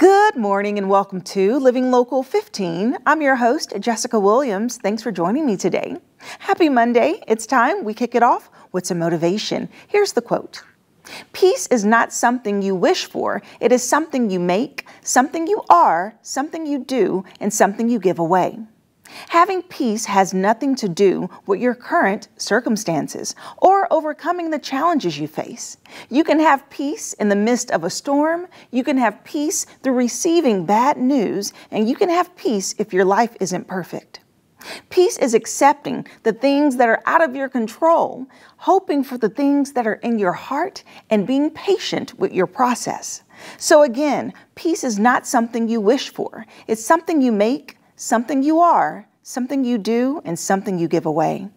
Good morning and welcome to Living Local 15. I'm your host, Jessica Williams. Thanks for joining me today. Happy Monday. It's time we kick it off with some motivation. Here's the quote Peace is not something you wish for, it is something you make, something you are, something you do, and something you give away. Having peace has nothing to do with your current circumstances or overcoming the challenges you face. You can have peace in the midst of a storm, you can have peace through receiving bad news, and you can have peace if your life isn't perfect. Peace is accepting the things that are out of your control, hoping for the things that are in your heart, and being patient with your process. So, again, peace is not something you wish for, it's something you make, something you are, something you do, and something you give away.